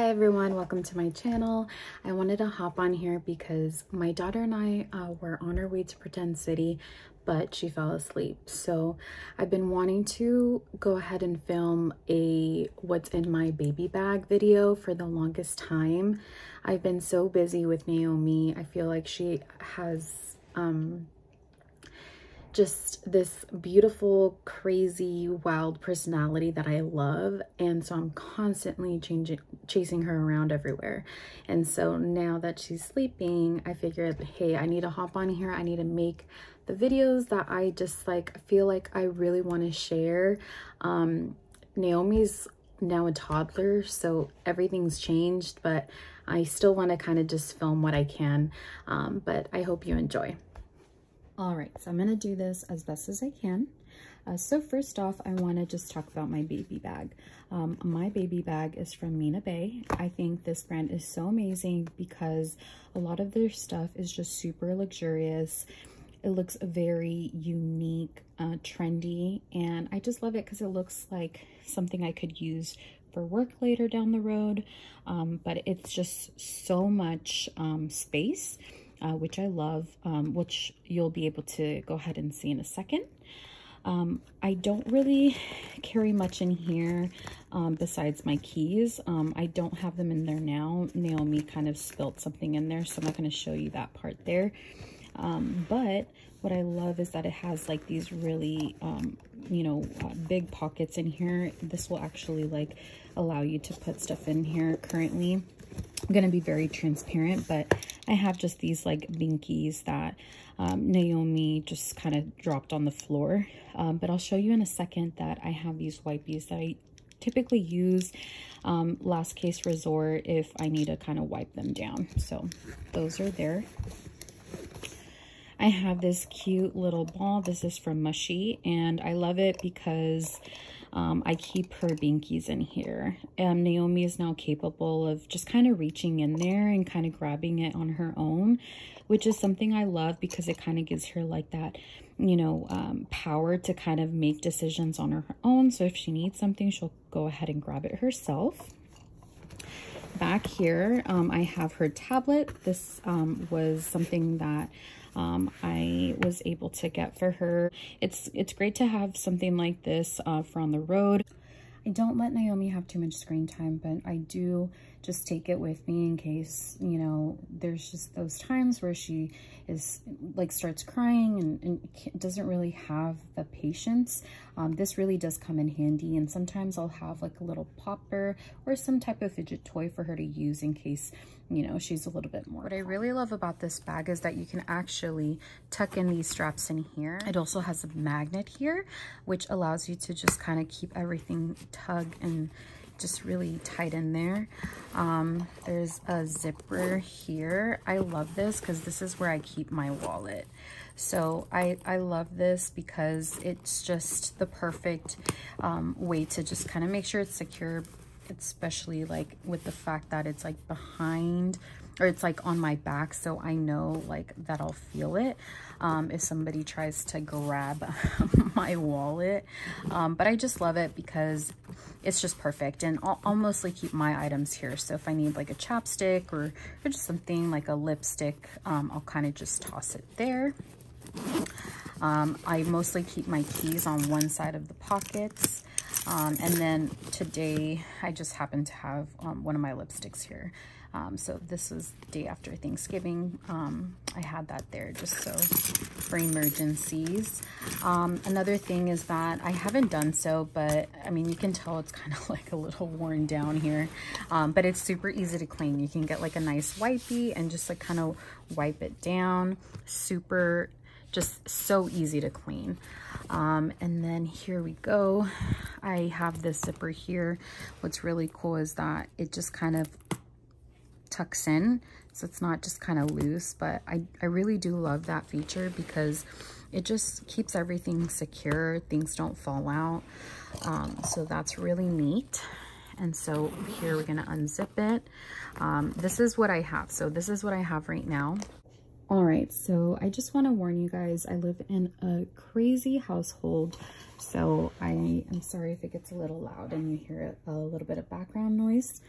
Hi everyone, welcome to my channel. I wanted to hop on here because my daughter and I uh, were on our way to Pretend City, but she fell asleep. So I've been wanting to go ahead and film a what's in my baby bag video for the longest time. I've been so busy with Naomi. I feel like she has um, just this beautiful, crazy, wild personality that I love. And so I'm constantly changing, chasing her around everywhere. And so now that she's sleeping, I figured, hey, I need to hop on here. I need to make the videos that I just like feel like I really want to share. Um, Naomi's now a toddler, so everything's changed, but I still want to kind of just film what I can. Um, but I hope you enjoy. All right, so I'm gonna do this as best as I can. Uh, so first off, I wanna just talk about my baby bag. Um, my baby bag is from Mina Baie. I think this brand is so amazing because a lot of their stuff is just super luxurious. It looks very unique, uh, trendy, and I just love it because it looks like something I could use for work later down the road, um, but it's just so much um, space uh, which I love, um, which you'll be able to go ahead and see in a second. Um, I don't really carry much in here um, besides my keys. Um, I don't have them in there now. Naomi kind of spilt something in there, so I'm not going to show you that part there. Um, but what I love is that it has like these really, um, you know, uh, big pockets in here. This will actually like allow you to put stuff in here currently. I'm going to be very transparent, but I have just these like binkies that um, Naomi just kind of dropped on the floor. Um, but I'll show you in a second that I have these wipies that I typically use um, last case resort if I need to kind of wipe them down. So those are there. I have this cute little ball. This is from Mushie and I love it because um, I keep her binkies in here. And Naomi is now capable of just kind of reaching in there and kind of grabbing it on her own, which is something I love because it kind of gives her like that, you know, um, power to kind of make decisions on her own. So if she needs something, she'll go ahead and grab it herself back here um, i have her tablet this um, was something that um, I was able to get for her. It's, it's great to have something like this uh, for on the road. I don't let Naomi have too much screen time, but I do just take it with me in case, you know, there's just those times where she is like starts crying and, and doesn't really have the patience. Um, this really does come in handy. And sometimes I'll have like a little popper or some type of fidget toy for her to use in case, you know, she's a little bit more. What I really love about this bag is that you can actually tuck in these straps in here. It also has a magnet here, which allows you to just kind of keep everything tugged and just really tight in there. Um, there's a zipper here. I love this because this is where I keep my wallet. So I, I love this because it's just the perfect um, way to just kind of make sure it's secure, especially like with the fact that it's like behind or it's like on my back so I know like that I'll feel it um, if somebody tries to grab my wallet. Um, but I just love it because it's just perfect and I'll, I'll, mostly keep my items here. So if I need like a chapstick or, or just something like a lipstick, um, I'll kind of just toss it there. Um, I mostly keep my keys on one side of the pockets. Um, and then today I just happen to have um, one of my lipsticks here. Um, so this was the day after Thanksgiving. Um, I had that there just so for emergencies. Um, another thing is that I haven't done so, but I mean, you can tell it's kind of like a little worn down here, um, but it's super easy to clean. You can get like a nice wipey and just like kind of wipe it down. Super, just so easy to clean. Um, and then here we go. I have this zipper here. What's really cool is that it just kind of tucks in so it's not just kind of loose but I, I really do love that feature because it just keeps everything secure things don't fall out. Um, so that's really neat. And so here we're going to unzip it. Um, this is what I have. So this is what I have right now all right so I just want to warn you guys I live in a crazy household so I am sorry if it gets a little loud and you hear a little bit of background noise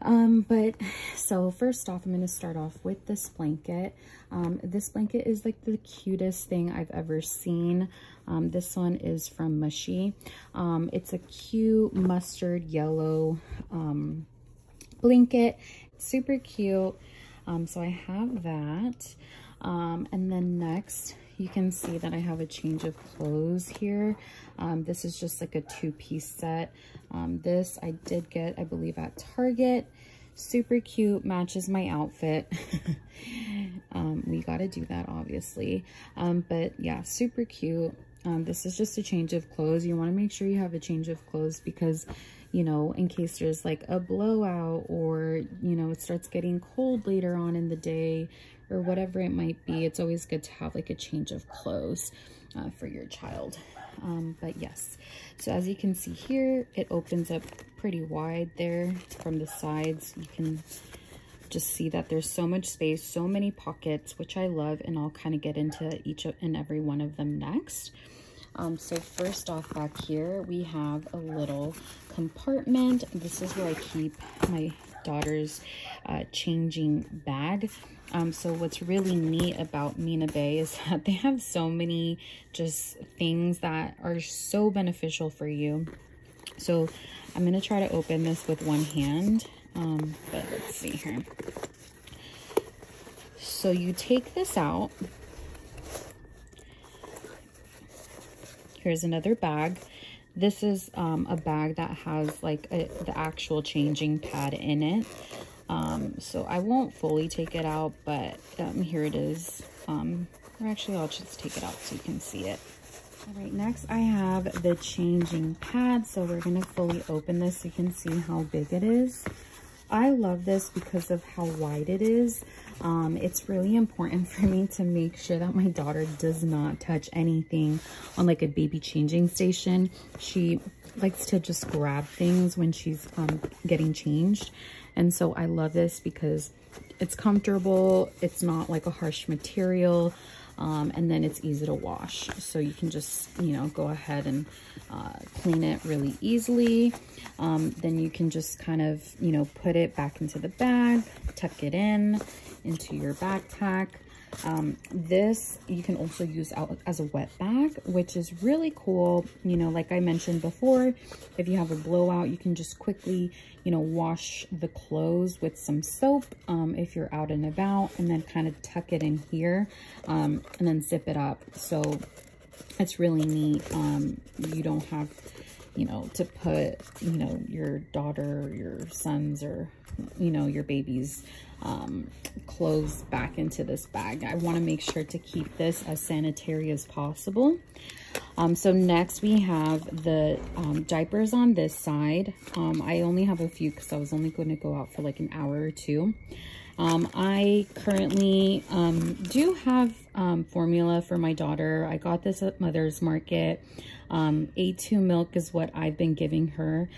Um, but so first off, I'm going to start off with this blanket. Um, this blanket is like the cutest thing I've ever seen. Um, this one is from Mushie. Um, it's a cute mustard yellow um, blanket. super cute. Um, so I have that. Um, and then next, you can see that I have a change of clothes here. Um, this is just like a two-piece set. Um, this I did get, I believe, at Target. Super cute, matches my outfit. um, we got to do that, obviously. Um, but yeah, super cute. Um, this is just a change of clothes. You want to make sure you have a change of clothes because, you know, in case there's like a blowout or, you know, it starts getting cold later on in the day or whatever it might be, it's always good to have like a change of clothes uh, for your child. Um, but yes, so as you can see here, it opens up pretty wide there from the sides. You can just see that there's so much space, so many pockets, which I love, and I'll kind of get into each and every one of them next. Um, so first off back here, we have a little compartment. This is where I keep my daughter's uh, changing bag. Um, so what's really neat about Mina Baie is that they have so many just things that are so beneficial for you. So I'm going to try to open this with one hand, um, but let's see here. So you take this out. Here's another bag. This is um, a bag that has like a, the actual changing pad in it. Um, so I won't fully take it out, but um, here it is. Um, or actually, I'll just take it out so you can see it. All right, next I have the changing pad. So we're going to fully open this so you can see how big it is. I love this because of how wide it is. Um, it's really important for me to make sure that my daughter does not touch anything on like a baby changing station. She likes to just grab things when she's um, getting changed. And so I love this because it's comfortable. It's not like a harsh material. Um, and then it's easy to wash. So you can just, you know, go ahead and uh, clean it really easily. Um, then you can just kind of, you know, put it back into the bag, tuck it in into your backpack. Um, this you can also use out as a wet bag, which is really cool. You know, like I mentioned before, if you have a blowout, you can just quickly, you know, wash the clothes with some soap um, if you're out and about and then kind of tuck it in here um, and then zip it up. So it's really neat. Um, you don't have, you know, to put, you know, your daughter, your sons or, you know, your baby's um, clothes back into this bag. I want to make sure to keep this as sanitary as possible. Um, so next we have the um, diapers on this side. Um, I only have a few because I was only going to go out for like an hour or two. Um, I currently um, do have formula for my daughter. I got this at Mother's Market. Um, A2 milk is what I've been giving her.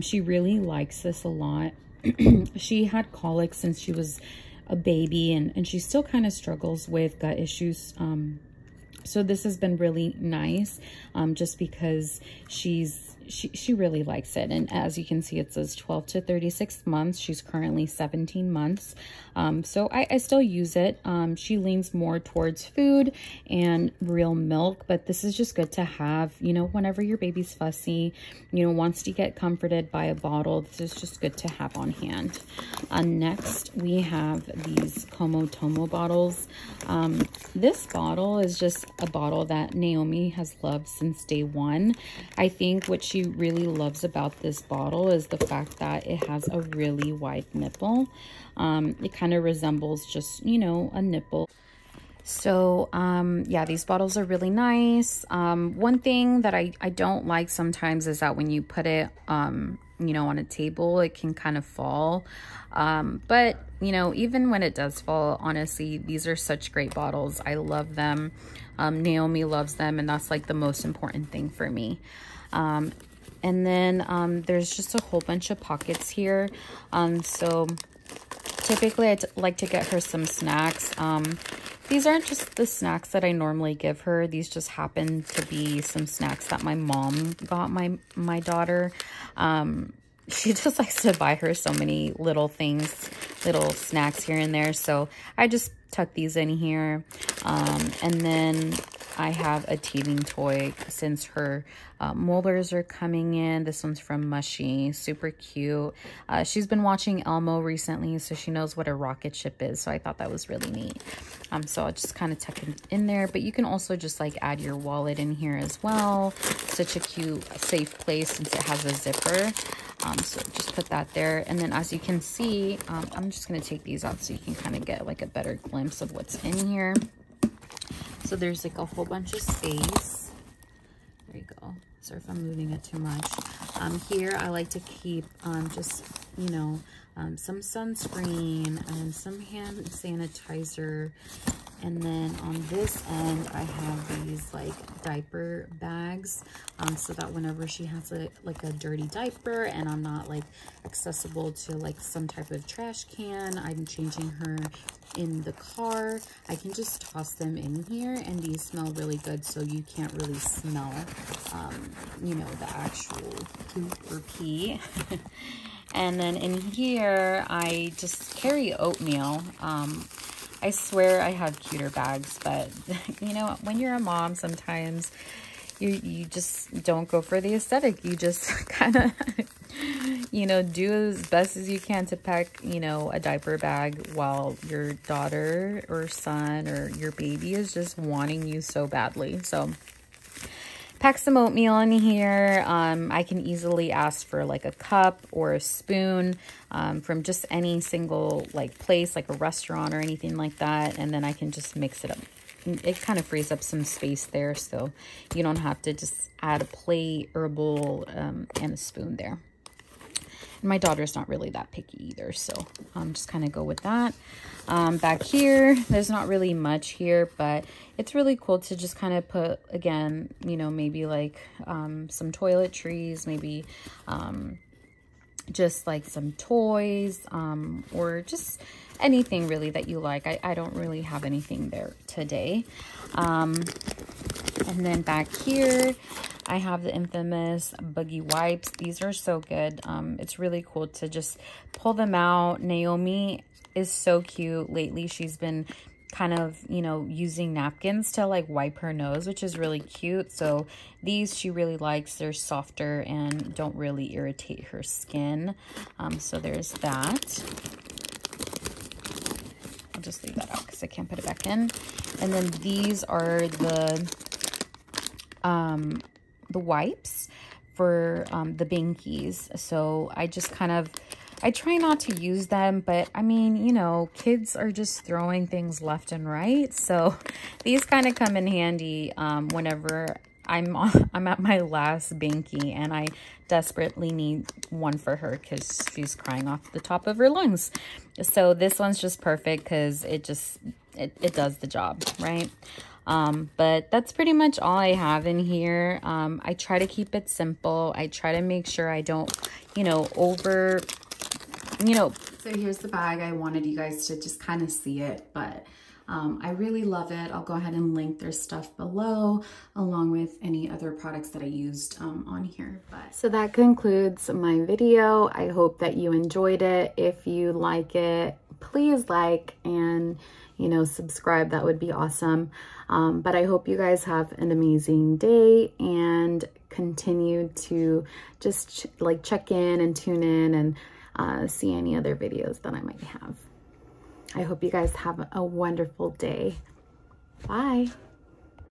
She really likes this a lot. she had colic since she was a baby and, and she still kind of struggles with gut issues um, so this has been really nice um, just because she's she, she really likes it. And as you can see, it says 12 to 36 months. She's currently 17 months. Um, so I, I, still use it. Um, she leans more towards food and real milk, but this is just good to have, you know, whenever your baby's fussy, you know, wants to get comforted by a bottle, this is just good to have on hand. Uh, next, we have these Comotomo bottles. Um, this bottle is just a bottle that Naomi has loved since day one. I think what she really loves about this bottle is the fact that it has a really wide nipple. Um, it kind of resembles just, you know, a nipple. So, um, yeah, these bottles are really nice. Um, one thing that I, I don't like sometimes is that when you put it, um, you know, on a table, it can kind of fall. Um, but, you know, even when it does fall, honestly, these are such great bottles. I love them. Um, Naomi loves them, and that's like the most important thing for me. Um, and then um, there's just a whole bunch of pockets here. Um, so typically I like to get her some snacks. Um, these aren't just the snacks that I normally give her. These just happen to be some snacks that my mom got my, my daughter. Um, she just likes to buy her so many little things, little snacks here and there. So I just tuck these in here. Um, and then I have a teething toy since her uh, molars are coming in. This one's from Mushie, super cute. Uh, she's been watching Elmo recently, so she knows what a rocket ship is. So I thought that was really neat. Um, so I'll just kind of tuck it in there. But you can also just like add your wallet in here as well. Such a cute, safe place since it has a zipper. Um, so just put that there. And then as you can see, um, I'm just going to take these out so you can kind of get like a better glimpse of what's in here. So there's like a whole bunch of space. There you go. Sorry if I'm moving it too much. Um, here I like to keep um, just, you know, um, some sunscreen and some hand sanitizer and then on this end, I have these like diaper bags um, so that whenever she has a, like a dirty diaper and I'm not like accessible to like some type of trash can, I'm changing her in the car, I can just toss them in here and these smell really good so you can't really smell, um, you know, the actual poop or pee. and then in here, I just carry oatmeal. Um, I swear I have cuter bags, but you know, when you're a mom, sometimes you, you just don't go for the aesthetic. You just kind of, you know, do as best as you can to pack, you know, a diaper bag while your daughter or son or your baby is just wanting you so badly. So pack some oatmeal in here. Um, I can easily ask for like a cup or a spoon um, from just any single like place, like a restaurant or anything like that. And then I can just mix it up. It kind of frees up some space there. So you don't have to just add a plate or a bowl um, and a spoon there. And my daughter's not really that picky either, so um, just kind of go with that. Um, back here, there's not really much here, but it's really cool to just kind of put, again, you know, maybe like um, some toiletries, maybe um, just like some toys um, or just anything really that you like. I, I don't really have anything there today. Um, and then back here, I have the infamous Boogie Wipes. These are so good. Um, it's really cool to just pull them out. Naomi is so cute. Lately, she's been kind of, you know, using napkins to like wipe her nose, which is really cute. So these she really likes. They're softer and don't really irritate her skin. Um, so there's that. I'll just leave that out because I can't put it back in. And then these are the um, the wipes for um, the binkies. So I just kind of, I try not to use them, but I mean, you know, kids are just throwing things left and right. So these kind of come in handy um, whenever I'm I'm at my last binky and I desperately need one for her because she's crying off the top of her lungs. So this one's just perfect because it just, it, it does the job, right? Um, but that's pretty much all I have in here. Um, I try to keep it simple. I try to make sure I don't, you know, over, you know. So here's the bag. I wanted you guys to just kind of see it, but um, I really love it. I'll go ahead and link their stuff below along with any other products that I used um, on here. But So that concludes my video. I hope that you enjoyed it. If you like it, please like and you know, subscribe. That would be awesome. Um, but I hope you guys have an amazing day and continue to just ch like check in and tune in and uh, see any other videos that I might have. I hope you guys have a wonderful day. Bye.